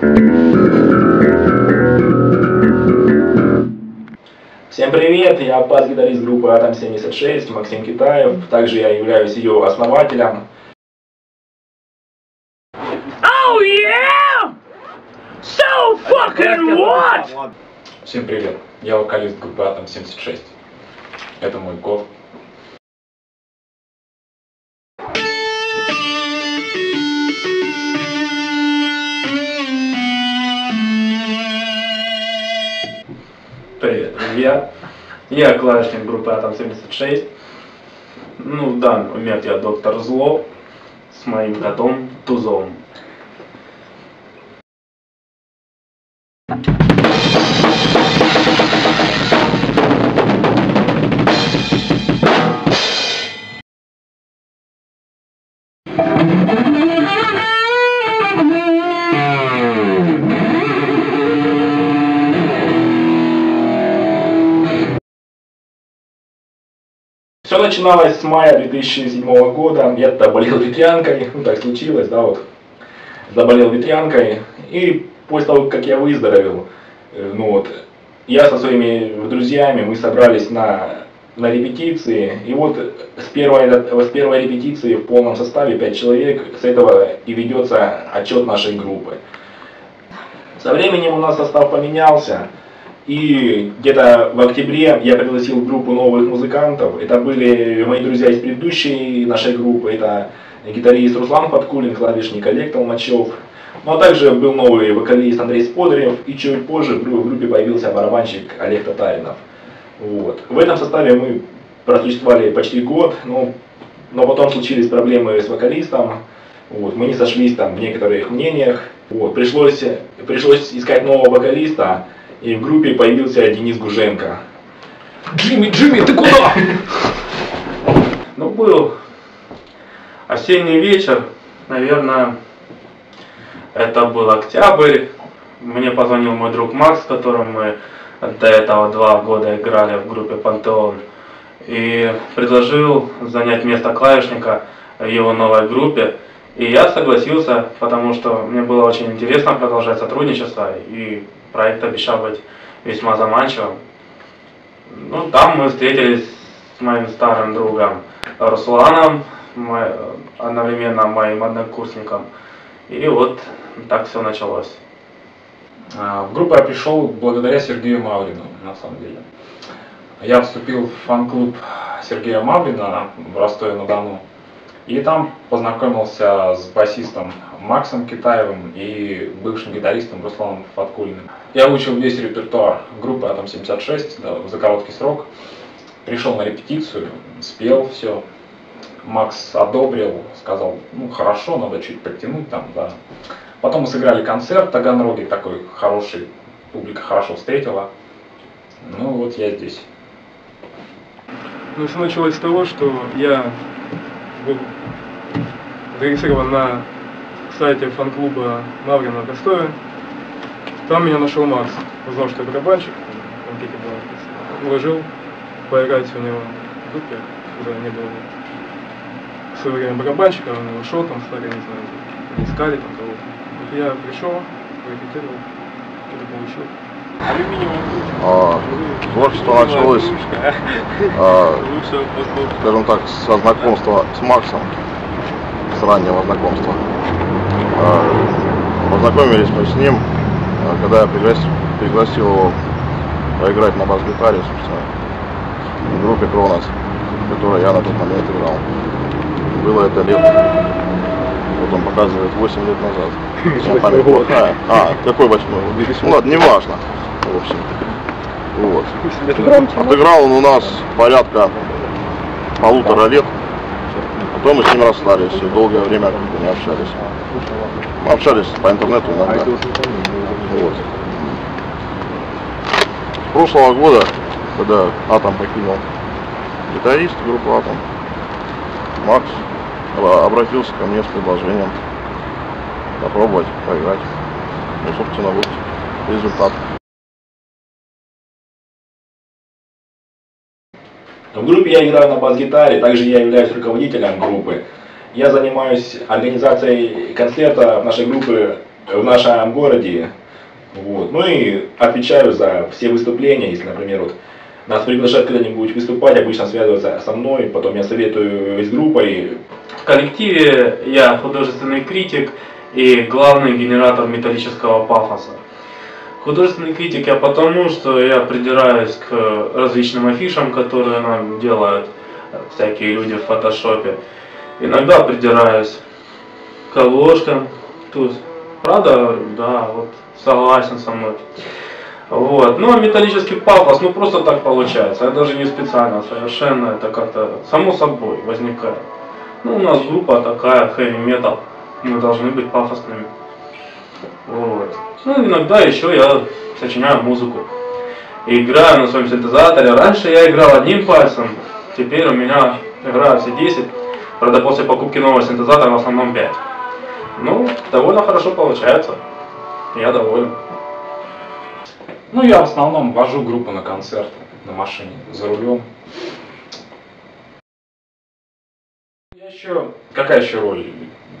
Всем привет, я бас-гитарист группы Атом 76 Максим Китаев, также я являюсь ее основателем. Oh yeah! So fucking what? Всем привет, я вокалист группы Атом 76. Это мой код. Друзья. Я клавишник группы Атом 76. Ну, в данный момент я доктор Зло с моим котом Тузом. Начиналось с мая 2007 года. Я тогда болел ветрянкой, ну так случилось, да, вот. Заболел ветрянкой. И после того, как я выздоровел, э, ну вот, я со своими друзьями, мы собрались на, на репетиции. И вот с первой, с первой репетиции в полном составе 5 человек, с этого и ведется отчет нашей группы. Со временем у нас состав поменялся. И где-то в октябре я пригласил группу новых музыкантов. Это были мои друзья из предыдущей нашей группы. Это гитарист Руслан Подкулин, клавишник Олег Толмачев. Ну а также был новый вокалист Андрей Сподарев. И чуть позже в группе появился барабанщик Олег Татаринов. Вот. В этом составе мы просуществовали почти год, но, но потом случились проблемы с вокалистом. Вот. Мы не сошлись там в некоторых мнениях. Вот. Пришлось, пришлось искать нового вокалиста. И в группе появился Денис Гуженко. Джимми, Джимми, ты куда? Ну, был осенний вечер, наверное, это был октябрь. Мне позвонил мой друг Макс, с которым мы до этого два года играли в группе Пантеон. И предложил занять место клавишника в его новой группе. И я согласился, потому что мне было очень интересно продолжать сотрудничество, и проект обещал быть весьма заманчивым. Ну, там мы встретились с моим старым другом Русланом, мой- одновременно моим однокурсником. И вот так все началось. А, В группу я пришел благодаря Сергею Маврину, на самом деле. Я вступил в фан-клуб Сергея Маврина в Ростове-на-Дону. И там познакомился с басистом Максом Китаевым и бывшим гитаристом Русланом Фаткулиным. Я выучил весь репертуар группы Атом 76 да, за короткий срок. Пришел на репетицию, спел все. Макс одобрил, сказал, ну хорошо, надо чуть подтянуть там, да. Потом мы сыграли концерт в Таганроге, такой хороший, публика хорошо встретила. Ну вот я здесь. Ну, все началось с того, что я был зарегистрирован на сайте фан-клуба Маврина в Ростове. Там меня нашел Макс. Узнал, что я барабанщик, анкете было написано. Предложил поиграть у него в группе, когда не было в свое время барабанщика, он ушел, там стали, не знаю, искали там кого-то. Вот я пришел, порепетировал, что-то получил. А, Творчество началось, а, скажем так, со знакомства с Максом, с раннего знакомства. А, Познакомились мы с ним, когда я пригласил, пригласил его поиграть на бас-гитаре, собственно, в группе Кронос, в которой я на тот момент играл. Было это лет, вот он показывает 8 лет назад. Память плохая. А, какой восьмой? Ну ладно, не важно. В общем. Вот. Отыграл он у нас порядка полутора лет. Потом мы с ним расстались и долгое время не общались. Мы общались по интернету иногда. Вот. С прошлого года, когда Атом покинул гитарист группы Атом, Макс обратился ко мне с предложением попробовать поиграть. Ну, собственно, вот результат. В группе я играю на бас-гитаре, также я являюсь руководителем группы. Я занимаюсь организацией концерта нашей группы в нашем городе. Вот. Ну и отвечаю за все выступления, если, например, вот нас приглашают куда-нибудь выступать, обычно связываются со мной, потом я советую с группой. В коллективе я художественный критик и главный генератор металлического пафоса. Художественный критик я потому, что я придираюсь к различным афишам, которые нам делают всякие люди в фотошопе. Иногда придираюсь к обложкам. Тут, правда, да, вот согласен со мной. Вот. Ну, а металлический пафос, ну просто так получается. Это даже не специально, совершенно это как-то само собой возникает. Ну, у нас группа такая, heavy metal, мы должны быть пафосными. Вот. Ну, иногда еще я сочиняю музыку. И играю на своем синтезаторе. Раньше я играл одним пальцем, теперь у меня играю все 10. Правда, после покупки нового синтезатора в основном 5. Ну, довольно хорошо получается. Я доволен. Ну, я в основном вожу группу на концерты на машине, за рулем. Я еще, какая еще роль?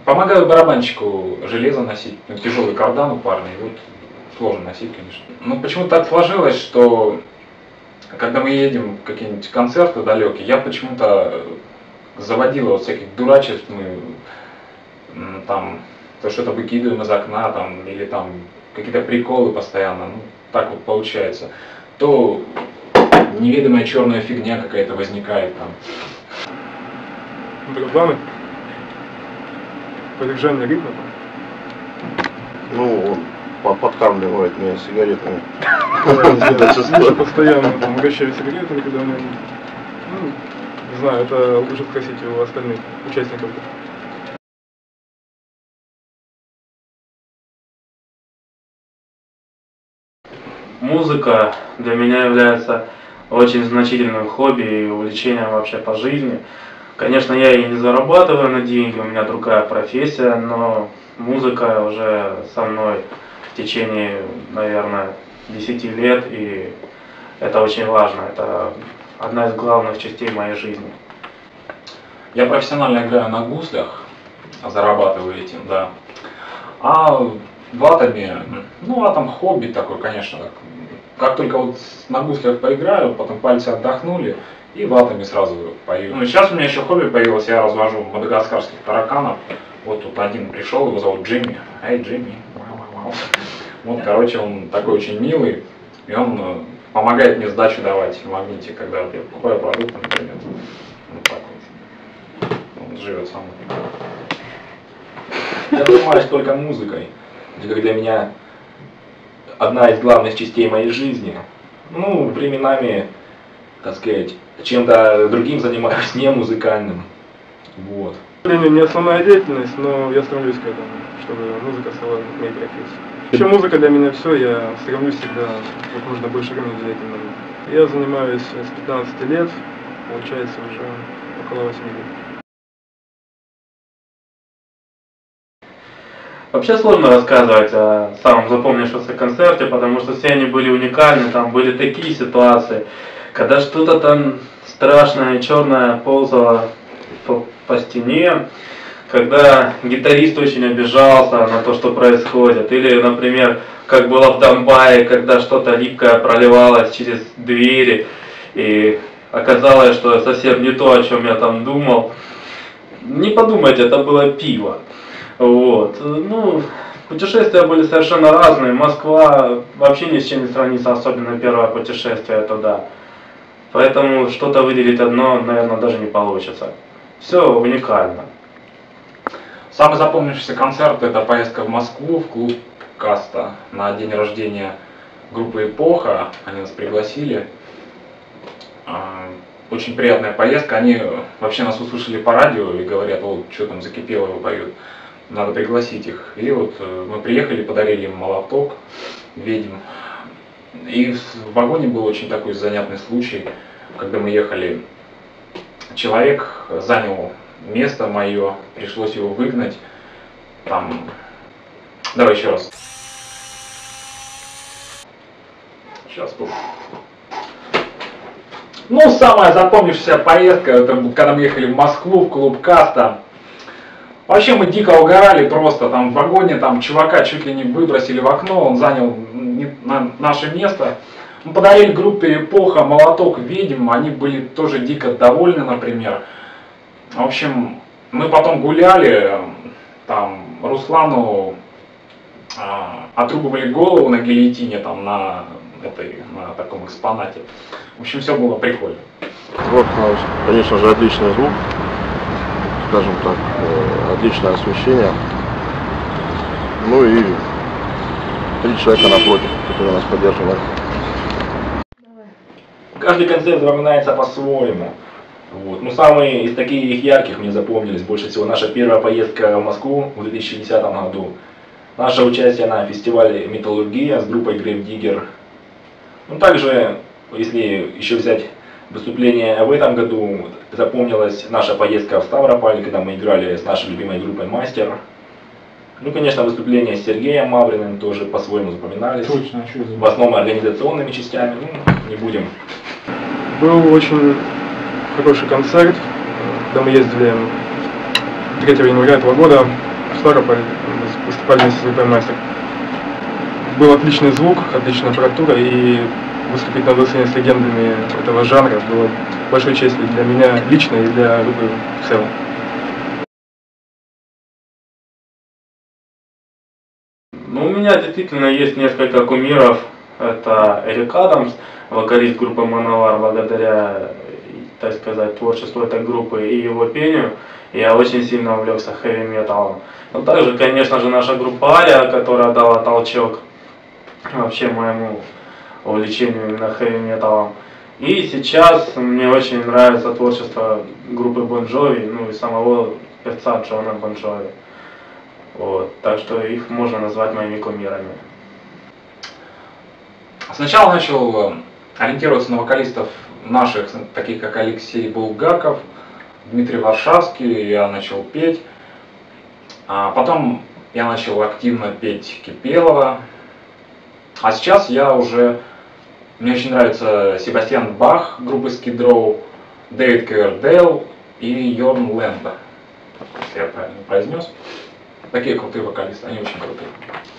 Помогаю барабанщику железо носить, ну, тяжелый кардан у парня, вот сложно носить, конечно. Ну, почему так сложилось, что когда мы едем в какие-нибудь концерты далекие, я почему-то заводила вот всяких дурачеств, мы там то что-то выкидываем из окна, там, или там какие-то приколы постоянно, ну, так вот получается. То неведомая черная фигня какая-то возникает там. Барабаны. Поддержание ритма. Ну, он по- подкармливает меня сигаретами. Я постоянно там угощаю сигаретами, когда у меня... Ну, не знаю, это лучше спросить у остальных участников. Музыка для меня является очень значительным хобби и увлечением вообще по жизни. Конечно, я и не зарабатываю на деньги, у меня другая профессия, но музыка уже со мной в течение, наверное, 10 лет, и это очень важно, это одна из главных частей моей жизни. Я профессионально играю на гуслях, зарабатываю этим, да. А в атоме, ну атом хобби такой, конечно. так. Как только вот на гуслях поиграю, потом пальцы отдохнули, и в атоме сразу пою. Ну, сейчас у меня еще хобби появилось, я развожу мадагаскарских тараканов. Вот тут один пришел, его зовут Джимми. Эй, Джимми. Вот, короче, он такой очень милый, и он э, помогает мне сдачу давать в магните, когда я покупаю продукты, например. Вот так вот. Он живет со мной. Я занимаюсь только музыкой. Это для меня одна из главных частей моей жизни. Ну, временами, так сказать, чем-то другим занимаюсь, не музыкальным. Вот. Сожалению, не основная деятельность, но я стремлюсь к этому, чтобы музыка стала моей профессией. Еще музыка для меня все, я стремлюсь всегда как можно больше времени уделять этому. Я занимаюсь с 15 лет, получается уже около 8 лет. Вообще сложно рассказывать о самом запомнившемся концерте, потому что все они были уникальны, там были такие ситуации, когда что-то там страшное, черное ползало по, по стене, когда гитарист очень обижался на то, что происходит, или, например, как было в Донбайе, когда что-то липкое проливалось через двери, и оказалось, что совсем не то, о чем я там думал. Не подумайте, это было пиво. Вот. Ну, путешествия были совершенно разные. Москва вообще ни с чем не сравнится, особенно первое путешествие туда. Поэтому что-то выделить одно, наверное, даже не получится. Все уникально. Самый запомнившийся концерт это поездка в Москву в клуб Каста на день рождения группы Эпоха. Они нас пригласили. А, Очень приятная поездка. Они вообще нас услышали по радио и говорят, вот что там закипело, его поют. Надо пригласить их. И вот э, мы приехали, подарили им молоток, ведьм. И в вагоне был очень такой занятный случай, когда мы ехали. Человек занял место мое, пришлось его выгнать. Там, давай еще раз. Сейчас был. Ну, самая запомнившаяся поездка, это когда мы ехали в Москву, в клуб Каста. Вообще мы дико угорали просто, там в вагоне там чувака чуть ли не выбросили в окно, он занял наше место. Мы подарили группе Эпоха молоток ведьм, они были тоже дико довольны, например. В общем, мы потом гуляли, там Руслану а, отрубывали голову на гильотине, там на этой, на таком экспонате. В общем, все было прикольно. Вот, ну, конечно же, отличный звук, скажем так, э, отличное освещение. Ну и три человека напротив, которые нас поддерживали. Каждый концерт запоминается по-своему. Вот. Ну, самые из таких ярких мне запомнились больше всего наша первая поездка в Москву в 2010 году. Наше участие на фестивале «Металлургия» с группой Grave Digger. Ну, также, если еще взять выступление в этом году, запомнилась наша поездка в Ставрополь, когда мы играли с нашей любимой группой «Мастер». Ну, конечно, выступления с Сергеем Мавриным тоже по-своему запоминались. Точно, а что В основном организационными частями, ну, не будем Был очень хороший концерт, когда мы ездили 3 января этого года в Ставрополь, выступали вместе с группой «Мастер». Был отличный звук, отличная аппаратура, и выступить на сцене с легендами этого жанра было большой честью для меня лично и для группы в целом. Ну, у меня действительно есть несколько кумиров. Это Эрик Адамс, вокалист группы Мановар, благодаря, так сказать, творчеству этой группы и его пению, я очень сильно увлекся хэви-металом. Но также, конечно же, наша группа Ария, которая дала толчок вообще моему увлечению именно хэви-металом. И сейчас мне очень нравится творчество группы Бон Джови, ну и самого певца Джона Бон Джови. Вот, так что их можно назвать моими кумирами. Сначала начал э, ориентироваться на вокалистов наших, таких как Алексей Булгаков, Дмитрий Варшавский, я начал петь. А потом я начал активно петь Кипелова. А сейчас я уже... Мне очень нравится Себастьян Бах группы Skid Row, Дэвид Ковердейл и Йорн Ланде. Если я правильно произнес. Такие крутые вокалисты, они очень крутые.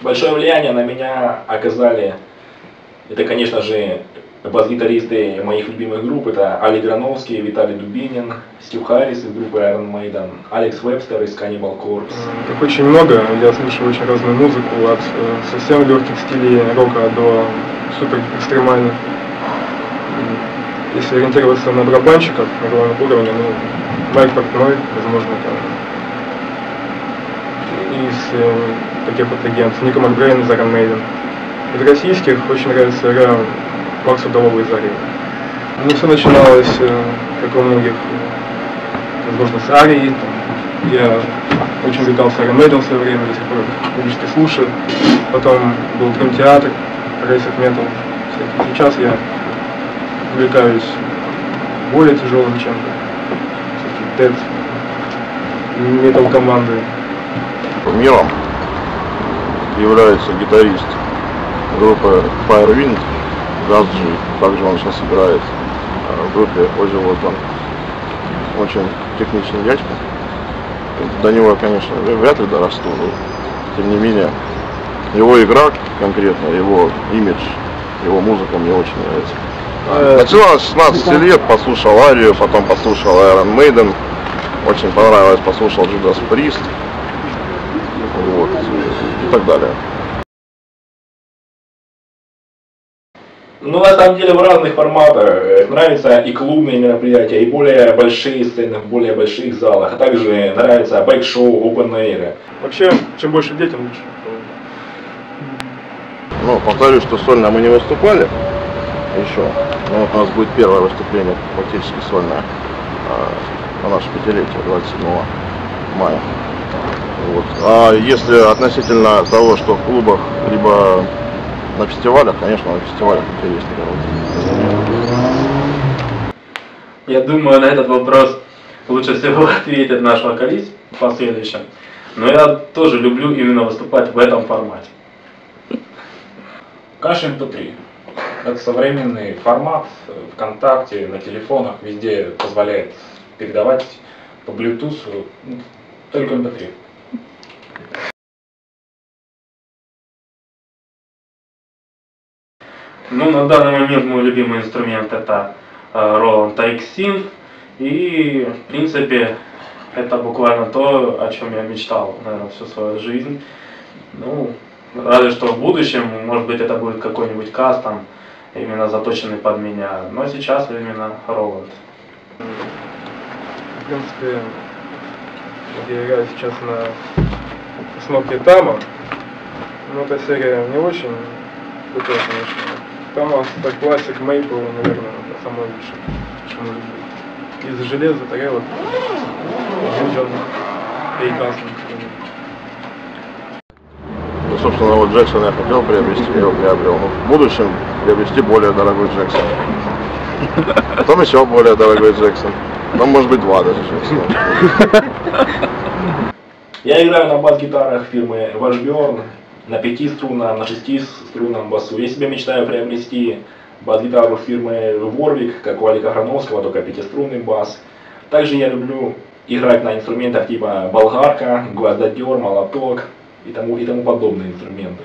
Большое влияние на меня оказали, это, конечно же, бас-гитаристы моих любимых групп, это Алик Грановский, Виталий Дубинин, Стив Харрис из группы Iron Maiden, Алекс Вебстер из Cannibal Corpse. Как очень много, я слушаю очень разную музыку, от э, совсем легких стилей рока до супер экстремальных. И Если ориентироваться на барабанщиков на главном уровне, ну, Майк Портной, возможно, там, из э, таких вот легенд, Ника Макбрейн из Iron Maiden. Из российских очень нравится игра Макса Удалова из Арии. Ну, все начиналось, э, как у многих, э, возможно, с Арии, там, я очень увлекался Iron Maiden в свое время, до сих пор их публически слушаю. Потом был Dream Theater, Racing Metal. Сейчас я увлекаюсь более тяжелым чем-то. Dead, метал команды. Миром является гитарист группы Firewind, Газджи, также он сейчас играет э, в группе Оззи Осборн. Очень техничный дядька. До него конечно, вряд ли дорасту, но тем не менее его игра конкретно, его имидж, его музыка мне очень нравится. Начинал с 16 лет, послушал Арию, потом послушал Iron Maiden, очень понравилось, послушал Judas Priest, вот, и так далее. Ну, на самом деле, в разных форматах. Э, Нравятся и клубные мероприятия, и более большие сцены в более больших залах, а также нравится бэк-шоу, open air. Вообще, чем больше детям лучше. Ну, повторюсь, что сольно мы не выступали еще. Но вот у нас будет первое выступление, фактически сольное, а, на наше пятилетие, 27 мая. Вот. А если относительно того, что в клубах, либо на фестивалях, конечно, на фестивалях интереснее. Я думаю, на этот вопрос лучше всего ответит наш вокалист в последующем. Но я тоже люблю именно выступать в этом формате. Конечно, MP3. Это современный формат ВКонтакте, на телефонах, везде позволяет передавать по Bluetooth, ну, только MP3. Ну, на данный момент мой любимый инструмент это э, Roland TX Synth. И, в принципе, это буквально то, о чем я мечтал, наверное, всю свою жизнь. Ну, разве что в будущем, может быть, это будет какой-нибудь кастом, именно заточенный под меня. Но сейчас именно Roland. В принципе, я играю сейчас на Смоке Тама. Ну, эта серия не очень крутая, конечно. Тама это классик Мейпл, наверное, это самое лучшее, что может быть. Из железа тарелок, Юджин, прекрасно. Ну, собственно, вот Джексона я хотел приобрести, я его приобрел. Но в будущем приобрести более дорогой Джексон. Потом еще более дорогой Джексон. Потом, может быть, два даже Джексона. Я играю на бас-гитарах фирмы Washburn, на пяти струнном, на шести струнном басу. Я себе мечтаю приобрести бас-гитару фирмы Warwick, как у Алика Храновского, только пятиструнный бас. Также я люблю играть на инструментах типа болгарка, гвоздодер, молоток и тому, и тому подобные инструменты.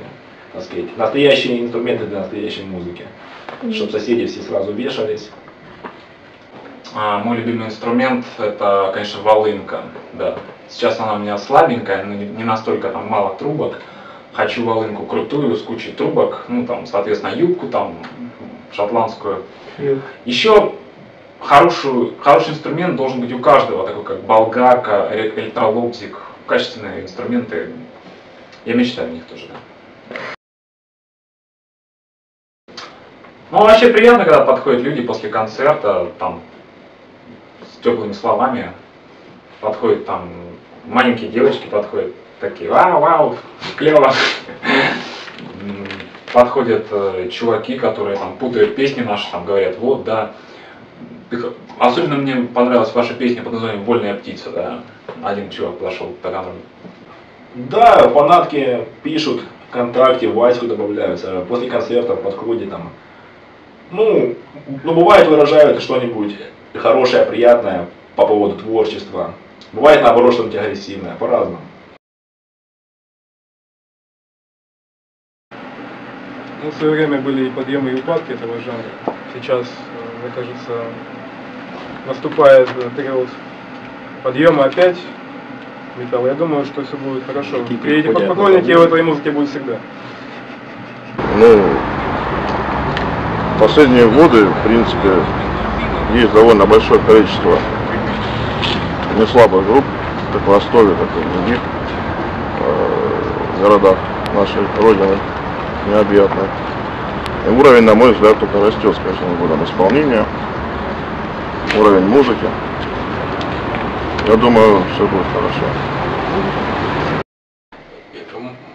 Так сказать. Настоящие инструменты для настоящей музыки. Чтобы соседи все сразу вешались. А, мой любимый инструмент это, конечно, волынка. Да. Сейчас она у меня слабенькая, но не не настолько там мало трубок. Хочу волынку крутую с кучей трубок, ну там, соответственно, юбку там шотландскую. Еще хорошую, хороший инструмент должен быть у каждого, такой как болгарка, электролобзик, качественные инструменты. Я мечтаю о них тоже, да. Ну, вообще приятно, когда подходят люди после концерта, там, с теплыми словами, подходят там, маленькие девочки подходят, такие, вау, вау, клево. Подходят э, чуваки, которые там путают песни наши, там говорят, вот, да. Особенно мне понравилась ваша песня под названием «Вольная птица», да. Один чувак подошел, Таганрог. Да, фанатки пишут ВКонтакте, Ваську добавляются, после концертов подходят там. Ну, ну, бывает выражают что-нибудь хорошее, приятное по поводу творчества. Бывает наоборот что-нибудь агрессивное, по-разному. Ну, в свое время были и подъемы, и упадки этого жанра. Сейчас, э, мне кажется, наступает период подъема опять металла. Я думаю, что все будет хорошо. Эти приходят поклонники в этой музыке будут всегда. Ну, последние годы, в принципе, есть довольно большое количество не слабых групп, как в Ростове, так и в других э, городах нашей Родины необъятной. И уровень, на мой взгляд, только растет с каждым годом исполнения, уровень музыки. Я думаю, все будет хорошо.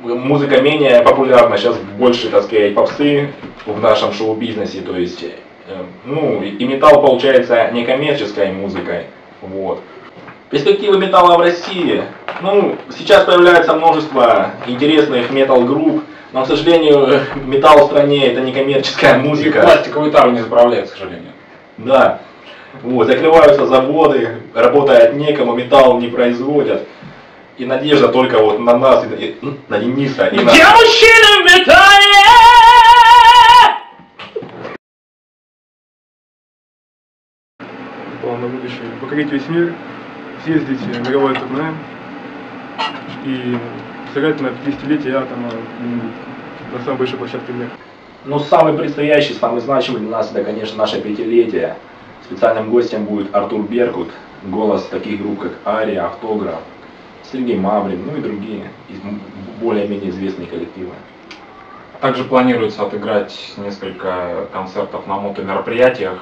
Музыка менее популярна, сейчас больше, так сказать, попсы в нашем шоу-бизнесе, то есть, э, ну, и и металл получается некоммерческой музыкой, вот. Перспективы металла в России, ну, сейчас появляется множество интересных метал-групп, но, к сожалению, металл в стране это некоммерческая И музыка. пластиковую тару не заправляют, к сожалению. Да. Вот, закрываются заводы, работает некому, металл не производят. И надежда только вот на нас, и, и- на Дениса, и на... Я мужчина в металле! План на будущее. Покорить весь мир, съездить в мировое турне и сыграть на 50-летие атома на самой большой площадке мира. Ну, самый предстоящий, самый значимый для нас, это, конечно, наше пятилетие. Специальным гостем будет Артур Беркут, голос таких групп, как Ария, Автограф, Сергей Маврин, ну и другие, более-менее известные коллективы. Также планируется отыграть несколько концертов на мотомероприятиях.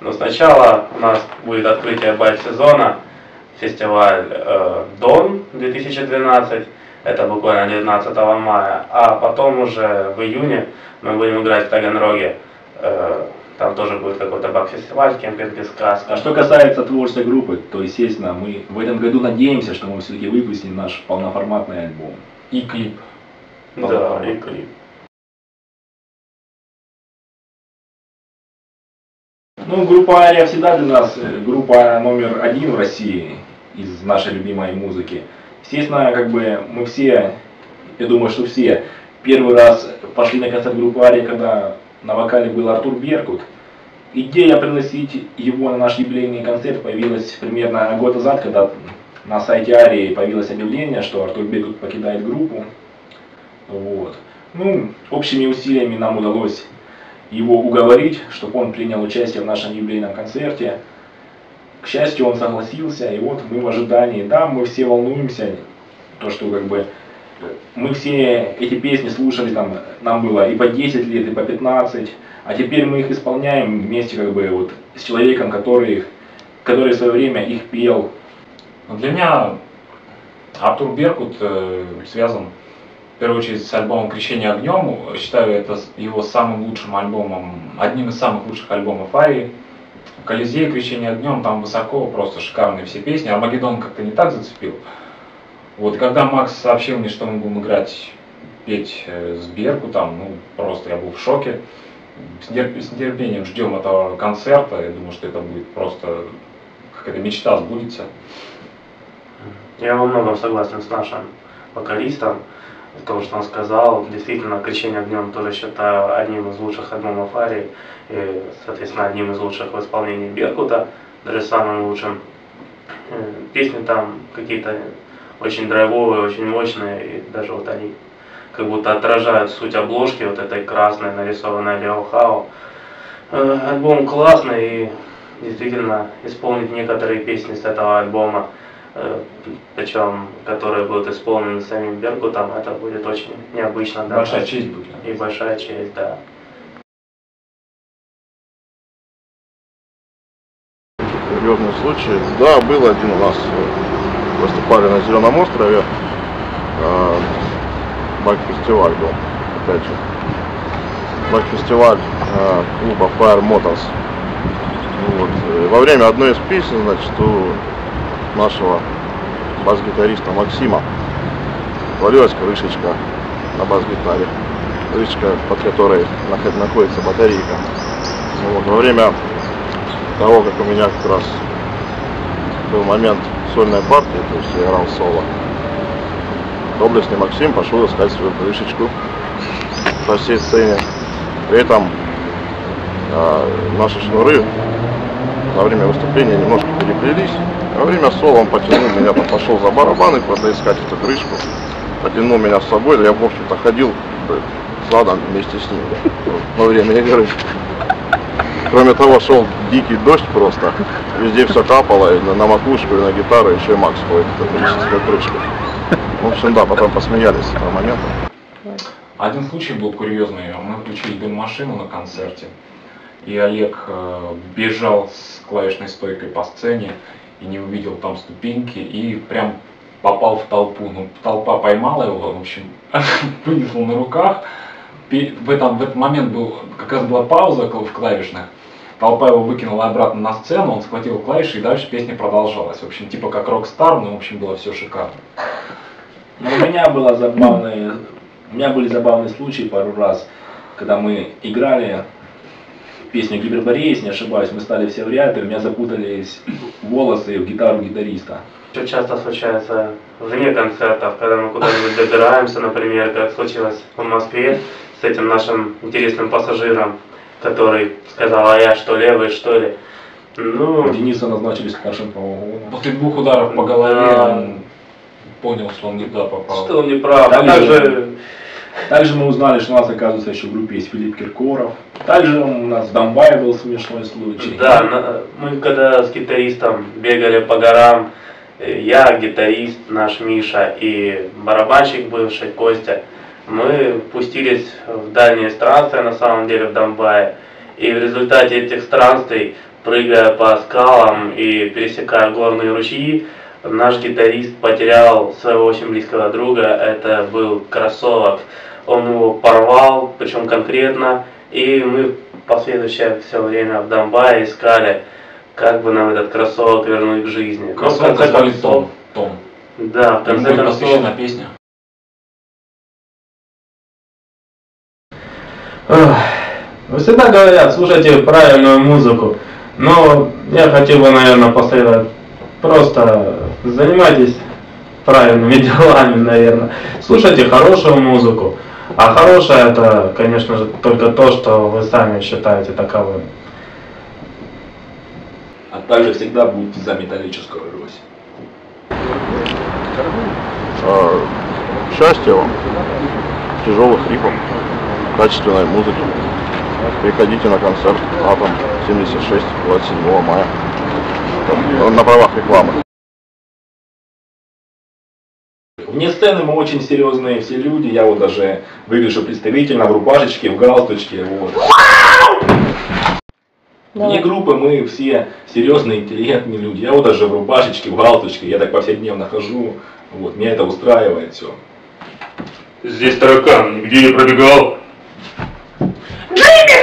Но сначала у нас будет открытие байк-сезона, фестиваль э, Дон 2012, это буквально 19 мая, а потом уже в июне мы будем играть в Таганроге, Э, там тоже будет какой-то бак-фестиваль, кемпинг и сказка. А что касается творчества группы, то, естественно, мы в этом году надеемся, что мы все-таки выпустим наш полноформатный альбом. И клип. Да, и клип. Ну, группа Ария всегда для нас э, группа номер один в России из нашей любимой музыки. Естественно, как бы мы все, я думаю, что все, первый раз пошли на концерт группы Ария, когда на вокале был Артур Беркут. Идея пригласить его на наш юбилейный концерт появилась примерно год назад, когда на сайте Арии появилось объявление, что Артур Беркут покидает группу. Вот. Ну, общими усилиями нам удалось его уговорить, чтобы он принял участие в нашем юбилейном концерте. К счастью, он согласился, и вот мы в ожидании. Да, мы все волнуемся, то, что как бы мы все эти песни слушали, там, нам было и по 10 лет, и по 15, а теперь мы их исполняем вместе как бы вот с человеком, который, который в свое время их пел. Для меня Артур Беркут э, связан в первую очередь с альбомом «Крещение огнем». Считаю это его самым лучшим альбомом, одним из самых лучших альбомов Арии. Колизей, Крещение огнем, там высоко, просто шикарные все песни. Армагеддон как-то не так зацепил. Вот когда Макс сообщил мне, что мы будем играть, петь э, с Берку, там, ну, просто я был в шоке. С нетерпением ждем этого концерта. Я думаю, что это будет просто какая-то мечта сбудется. Я во многом согласен с нашим вокалистом. То, что он сказал, действительно, «Крещение огнем» тоже считаю одним из лучших альбомов Арии и, соответственно, одним из лучших в исполнении Беркута, даже самым лучшим. Э, песни там какие-то очень драйвовые, очень мощные, и даже вот они как будто отражают суть обложки, вот этой красной, нарисованной Лео Хао. Э, альбом классный и действительно исполнить некоторые песни с этого альбома, э, причем которые будут исполнены самим Беркутом, это будет очень необычно. Да, большая честь будет. И большая честь, да. Серьезный случай. Да, был один у нас, выступали на Зеленом острове, э, байк-фестиваль был, опять же. Байк-фестиваль э, клуба Fire Motors. Вот. Во время одной из песен, значит, у нашего бас-гитариста Максима отвалилась крышечка на бас-гитаре. Крышечка, под которой находится батарейка. Вот. Во время того, как у меня как раз был момент сольной партии, то есть я играл соло, доблестный Максим пошел искать свою крышечку по всей сцене. При этом э, наши шнуры во время выступления немножко переплелись. Во время соло он потянул меня, там пошел за барабаны куда-то искать эту крышку. Потянул меня с собой, я, в общем-то, ходил задом вместе с ним во время игры. Кроме того, шел дикий дождь просто. Везде все капало, и на, на макушку, и на гитару, еще и Макс ходит, эту крышку. В общем, да, потом посмеялись с этого момента. Один случай был курьезный. Мы включили дым-машину на концерте, и Олег э, бежал с клавишной стойкой по сцене и не увидел там ступеньки, и прям попал в толпу. Ну, толпа поймала его, в общем, вынесла на руках. В, этом, в этот момент был, как раз была пауза в клавишных. Толпа его выкинула обратно на сцену, он схватил клавиши, и дальше песня продолжалась. В общем, типа как рок-стар, но в общем было все шикарно. Но у меня было забавные, у меня были забавные случаи пару раз, когда мы играли песню Гиберборея, если не ошибаюсь, мы стали все в ряд, и у меня запутались волосы в гитару гитариста. Что часто случается вне концертов, когда мы куда-нибудь добираемся, например, как случилось в Москве с этим нашим интересным пассажиром, который сказал, а я что, левый, что ли? Ну, Дениса назначили старшим по вагону. После двух ударов по голове да. он понял, что он не туда попал. Что он не прав. Также, также, также мы узнали, что у нас, оказывается, еще в группе есть Филипп Киркоров. Также у нас в Донбайе был смешной случай. Да, мы когда с гитаристом бегали по горам, э, я, гитарист наш Миша и барабанщик бывший Костя, мы пустились в дальние странствия, на самом деле, в Донбайе. И в результате этих странствий, прыгая по скалам и пересекая горные ручьи, наш гитарист потерял своего очень близкого друга, это был кроссовок. Он его порвал, причем конкретно, и мы последующее все время в Донбайе искали, как бы нам этот кроссовок вернуть к жизни. Кроссовок Но в конце концов, Том. Да, в конце концов. песня. Всегда говорят, слушайте правильную музыку. Но я хотел бы, наверное, последовать Просто занимайтесь правильными делами, наверное. Слушайте хорошую музыку. А хорошая это, конечно же, только то, что вы сами считаете таковым. А также всегда будьте за металлическую Русь. А, Счастья вам, тяжелых рифов, качественной музыки. Приходите на концерт Атом 76 27 мая. Там, На правах рекламы. Вне сцены мы очень серьезные все люди, я вот даже выгляжу представительно в рубашечке, в галстучке, вот. Вне группы мы все серьезные, интеллигентные люди. Я вот даже в рубашечке, в галстучке, я так повседневно хожу, вот, меня это устраивает все. Здесь таракан, нигде не пробегал. Briga!